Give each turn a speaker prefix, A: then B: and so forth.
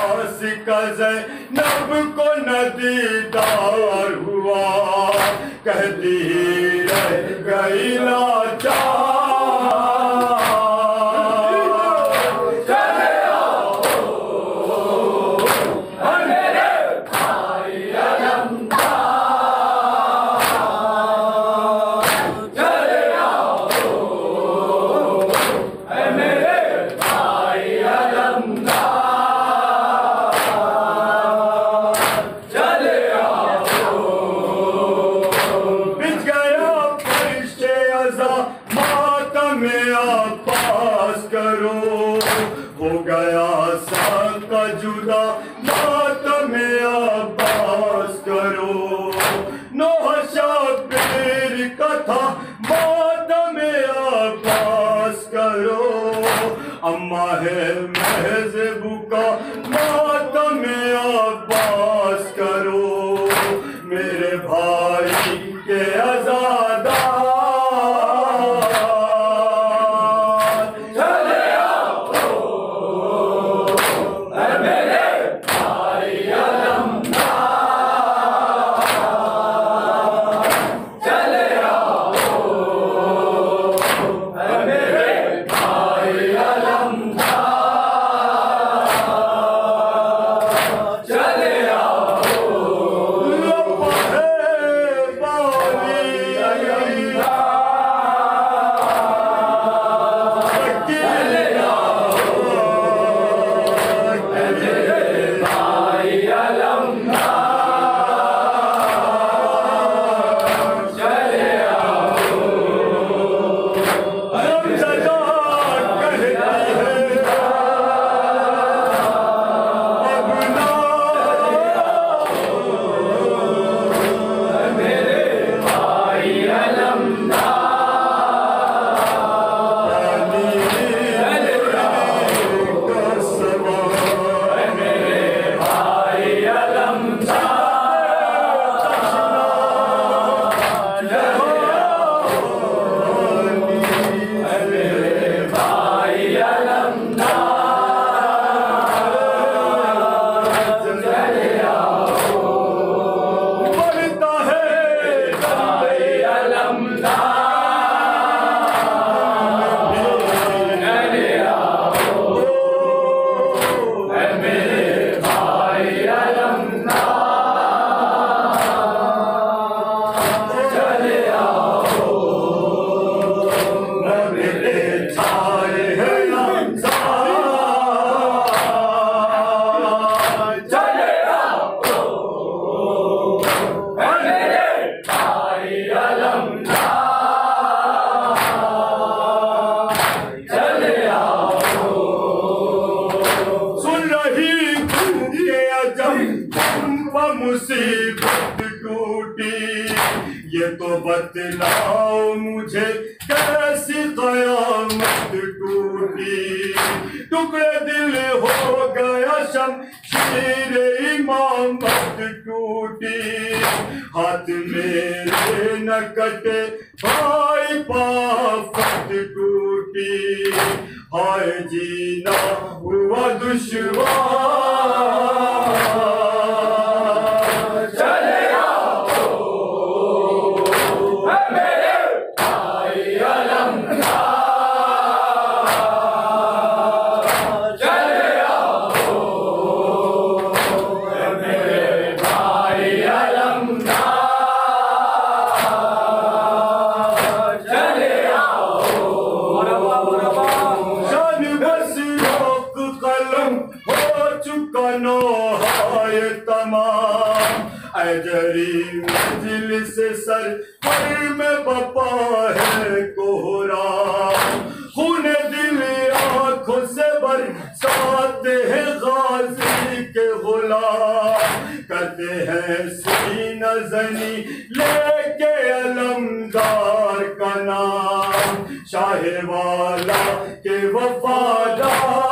A: عباس کا زینب کو ندیدار ہوا کہتی رہ گئی لاچار ماتم عباس کرو۔ ہو گیا سب کا جدا ماتم عباس کرو۔ نوح شبیر کا تھا ماتم عباس کرو۔ اما ہے محض بکا مصیبت ٹوٹی یہ تو بتلاؤ مجھے کیسی قیامت ٹوٹی ٹکڑے دل ہو گیا شم شیر امامت ٹوٹی ہاتھ میرے نہ کٹے بھائی پافت ٹوٹی ہائے جینا ہوا دشوار ہو چکا نوحائے تمام اے جری مجلس سر پر میں بپا ہے کوہرام خون دل آنکھوں سے برساتے ہیں غازی کے غلام کرتے ہیں سینہ زنی لے کے علمدار کا نام شاہ والا کے وفادار